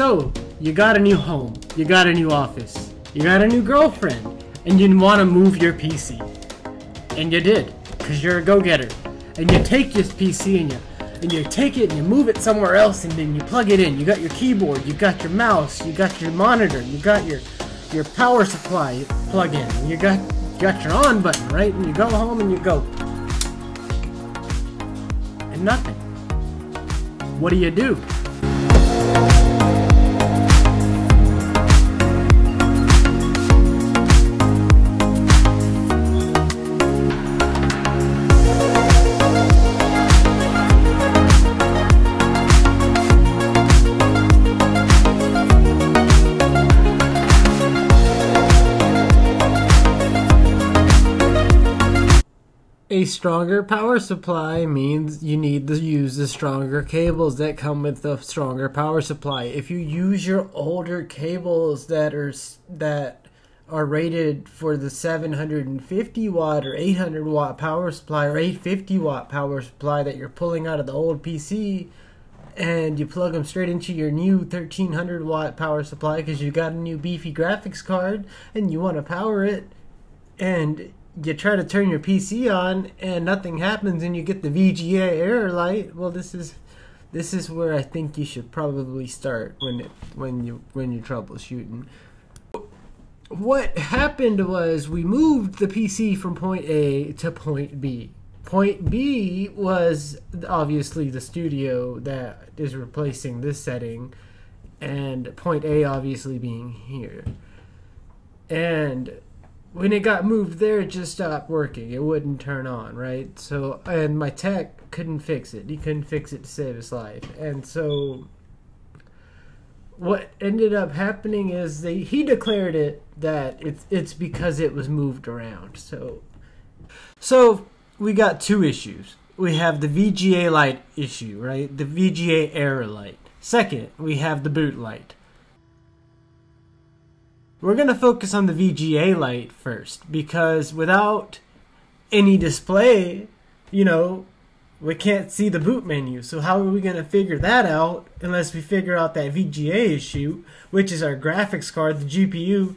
So, you got a new home, you got a new office, you got a new girlfriend, and you want to move your PC. And you did, because you're a go-getter. And you take this PC and you and you take it and you move it somewhere else and then you plug it in. You got your keyboard, you got your mouse, you got your monitor, you got your your power supply plug in. You got you got your on button, right? And you go home and you go. And nothing. What do you do? Stronger power supply means you need to use the stronger cables that come with the stronger power supply. If you use your older cables that are that are rated for the 750 watt or 800 watt power supply or 850 watt power supply that you're pulling out of the old PC and you plug them straight into your new 1300 watt power supply because you got a new beefy graphics card and you want to power it and you try to turn your PC on and nothing happens and you get the VGA error light. Well, this is this is where I think you should probably start when it, when you when you're troubleshooting. What happened was we moved the PC from point A to point B. Point B was obviously the studio that is replacing this setting, and point A obviously being here. And when it got moved there, it just stopped working. It wouldn't turn on, right? So, and my tech couldn't fix it. He couldn't fix it to save his life. And so, what ended up happening is they he declared it that it's it's because it was moved around. So, so we got two issues. We have the VGA light issue, right? The VGA error light. Second, we have the boot light. We're going to focus on the VGA light first because without any display, you know, we can't see the boot menu. So how are we going to figure that out unless we figure out that VGA issue, which is our graphics card, the GPU.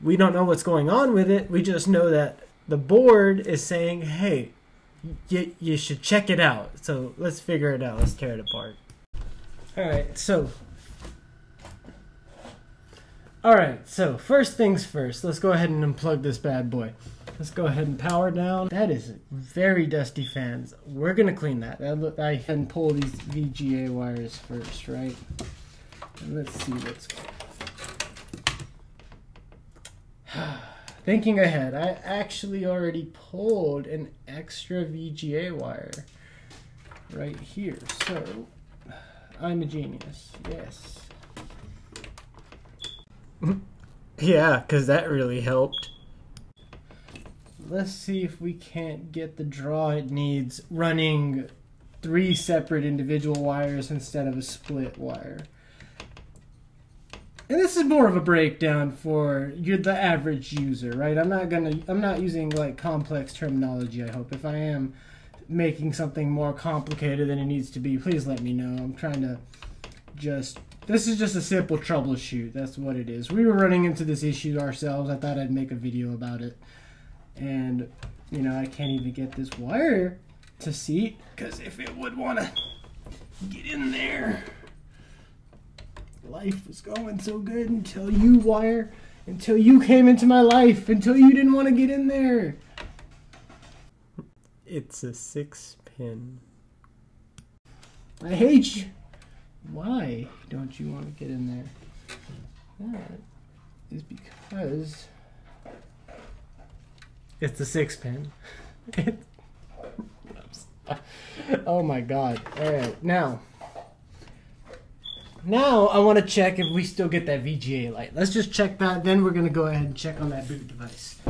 We don't know what's going on with it. We just know that the board is saying, "Hey, you, you should check it out." So let's figure it out. Let's tear it apart. All right. So all right, so first things first, let's go ahead and unplug this bad boy. Let's go ahead and power down. That is very dusty fans. We're gonna clean that. I can pull these VGA wires first, right? And let's see what's. Going Thinking ahead, I actually already pulled an extra VGA wire right here. So, I'm a genius. Yes. yeah, because that really helped. Let's see if we can't get the draw it needs running three separate individual wires instead of a split wire. And this is more of a breakdown for you're the average user, right? I'm not gonna I'm not using like complex terminology, I hope. If I am making something more complicated than it needs to be, please let me know. I'm trying to just this is just a simple troubleshoot. That's what it is. We were running into this issue ourselves. I thought I'd make a video about it. And, you know, I can't even get this wire to seat because if it would want to get in there, life was going so good until you wire, until you came into my life, until you didn't want to get in there. It's a six pin. I hate you. Why don't you want to get in there? That is because it's a six pin. oh my god. Alright, now. Now I want to check if we still get that VGA light. Let's just check that, then we're going to go ahead and check on that boot device.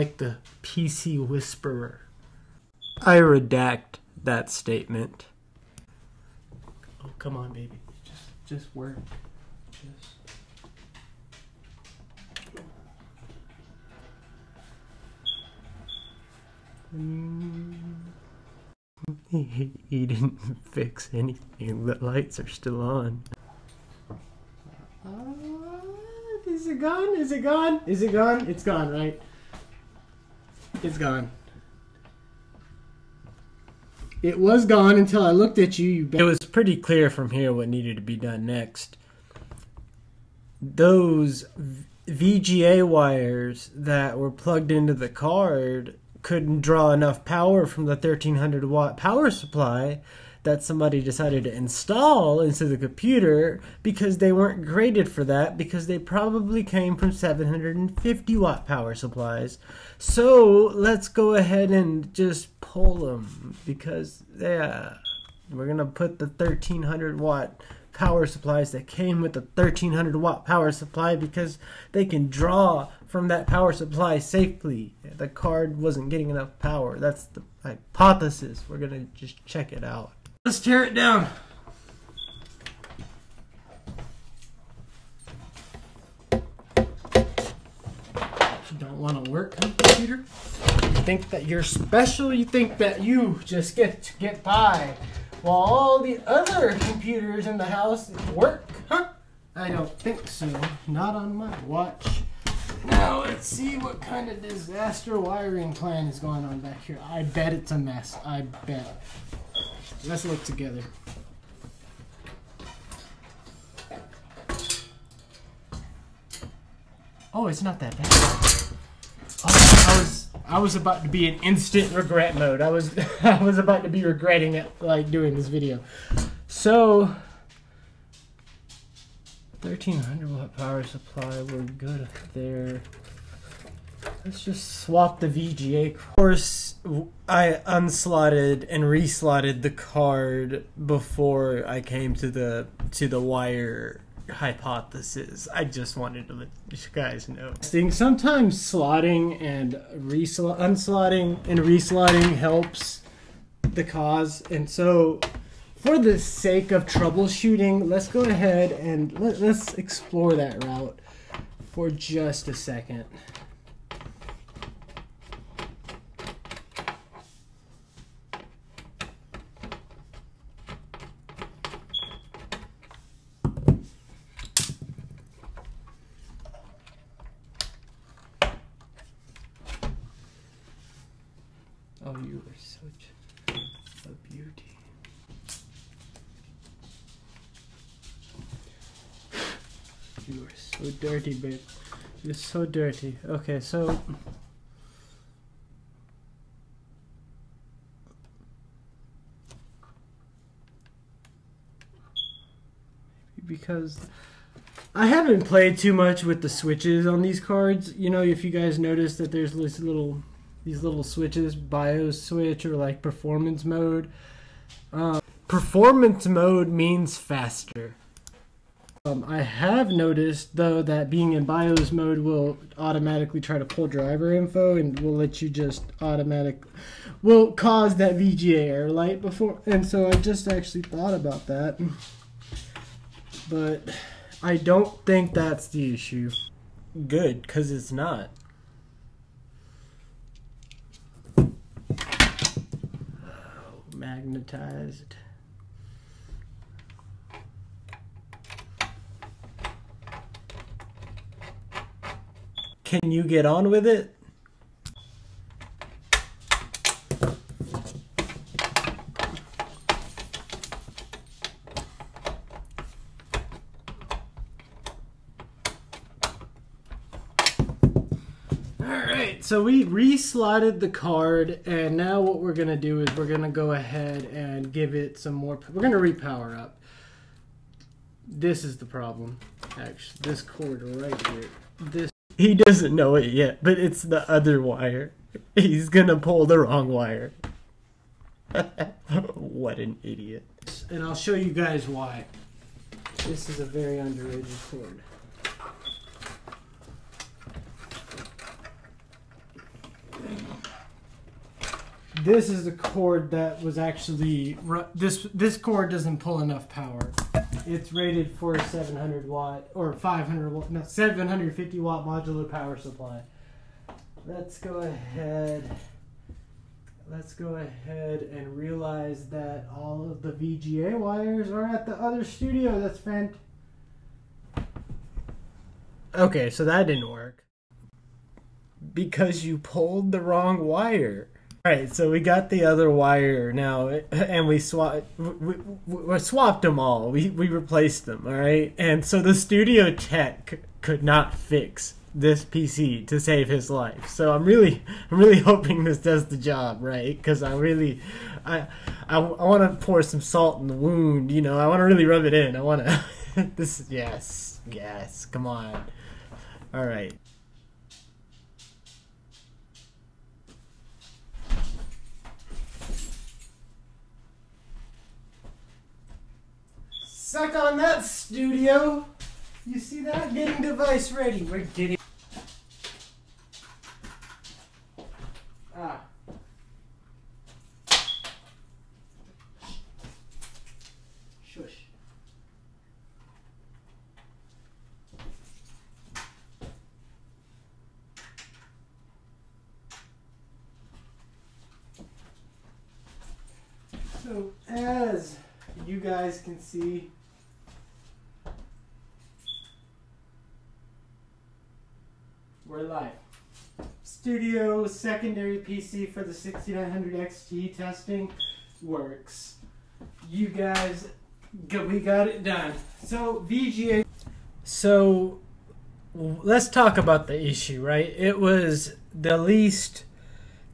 like the PC whisperer. I redact that statement. Oh, come on, baby. Just, just work. Just. he didn't fix anything. The lights are still on. Uh, is it gone? Is it gone? Is it gone? It's gone, right? It's gone. It was gone until I looked at you. you it was pretty clear from here what needed to be done next. Those VGA wires that were plugged into the card couldn't draw enough power from the 1300 watt power supply that somebody decided to install into the computer because they weren't graded for that because they probably came from 750 watt power supplies. So let's go ahead and just pull them because yeah, we're gonna put the 1300 watt power supplies that came with the 1300 watt power supply because they can draw from that power supply safely. The card wasn't getting enough power. That's the hypothesis. We're gonna just check it out. Let's tear it down. You don't want to work on computer? You think that you're special? You think that you just get to get by while all the other computers in the house work? Huh? I don't think so. Not on my watch. Now let's see what kind of disaster wiring plan is going on back here. I bet it's a mess. I bet. Let's look together. Oh, it's not that bad. Oh, I was I was about to be in instant regret mode. I was I was about to be regretting it like doing this video. So 1300 watt power supply, we're good there. Let's just swap the VGA. Of course, I unslotted and reslotted the card before I came to the to the wire hypothesis. I just wanted to let you guys know. Sometimes slotting and reslot, unslotting and reslotting helps the cause, and so for the sake of troubleshooting, let's go ahead and let, let's explore that route for just a second. Oh, you are such a beauty. You are so dirty, babe. You're so dirty. Okay, so. Because I haven't played too much with the switches on these cards. You know, if you guys notice that there's this little these little switches, BIOS switch or like performance mode. Um, performance mode means faster. Um, I have noticed though that being in BIOS mode will automatically try to pull driver info and will let you just automatic will cause that VGA error light before and so I just actually thought about that. But I don't think that's the issue. Good, because it's not. Magnetized. Can you get on with it? So we reslotted the card, and now what we're gonna do is we're gonna go ahead and give it some more. We're gonna repower up. This is the problem, actually. This cord right here. This he doesn't know it yet, but it's the other wire. He's gonna pull the wrong wire. what an idiot! And I'll show you guys why. This is a very underrated cord. This is a cord that was actually this this cord doesn't pull enough power. It's rated for 700 watt or 500 watt, no 750 watt modular power supply. Let's go ahead. let's go ahead and realize that all of the VGA wires are at the other studio. That's fant. Okay, so that didn't work. Because you pulled the wrong wire. Alright, so we got the other wire now, and we swapped we, we, swapped them all. We we replaced them, all right. And so the studio tech could not fix this PC to save his life. So I'm really I'm really hoping this does the job, right? Because I really I I, I want to pour some salt in the wound. You know, I want to really rub it in. I want to. this yes yes come on. All right. Suck on that, studio! You see that? Getting device ready. We're getting... Ah. Shush. So, as you guys can see, We're live. Studio secondary PC for the 6900 XT testing works. You guys, we got it done. So VGA. So let's talk about the issue, right? It was the least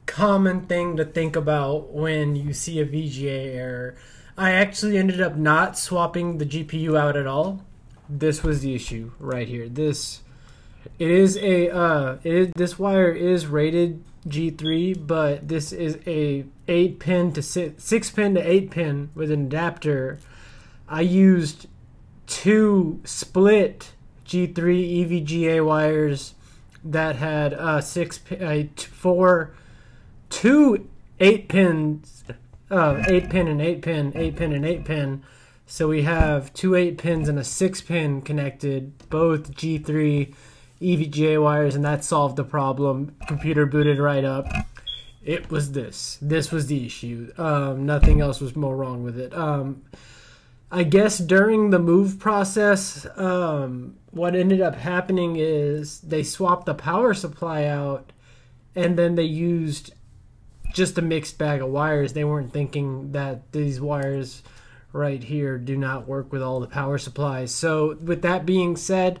common thing to think about when you see a VGA error. I actually ended up not swapping the GPU out at all. This was the issue right here. This it is a uh, this wire is rated G3, but this is a eight pin to six, six pin to eight pin with an adapter. I used two split G3 EVGA wires that had uh, six uh, four two eight pins uh, eight pin and eight pin eight pin and eight pin so we have two eight pins and a six pin connected both G3 EVGA wires, and that solved the problem. Computer booted right up. It was this. This was the issue. Um, nothing else was more wrong with it. Um, I guess during the move process, um, what ended up happening is they swapped the power supply out, and then they used just a mixed bag of wires. They weren't thinking that these wires right here do not work with all the power supplies. So, with that being said,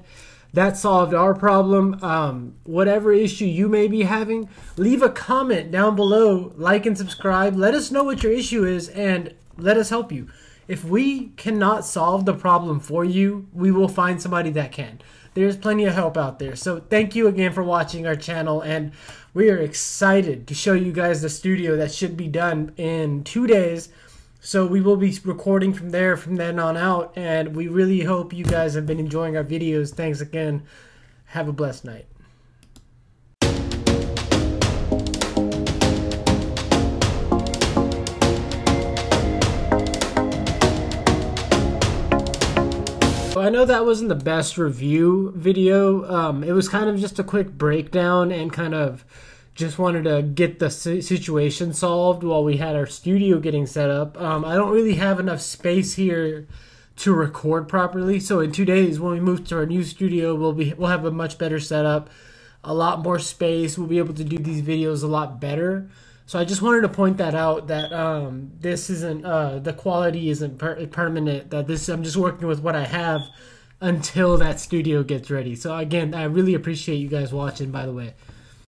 that solved our problem. Um, whatever issue you may be having, leave a comment down below, like and subscribe. Let us know what your issue is and let us help you. If we cannot solve the problem for you, we will find somebody that can. There's plenty of help out there. So thank you again for watching our channel and we are excited to show you guys the studio that should be done in two days. So we will be recording from there from then on out, and we really hope you guys have been enjoying our videos. Thanks again. Have a blessed night. I know that wasn't the best review video. Um, it was kind of just a quick breakdown and kind of just wanted to get the situation solved while we had our studio getting set up. Um, I don't really have enough space here to record properly, so in two days when we move to our new studio, we'll be we'll have a much better setup, a lot more space. We'll be able to do these videos a lot better. So I just wanted to point that out that um, this isn't uh, the quality isn't per- permanent. That this I'm just working with what I have until that studio gets ready. So again, I really appreciate you guys watching. By the way.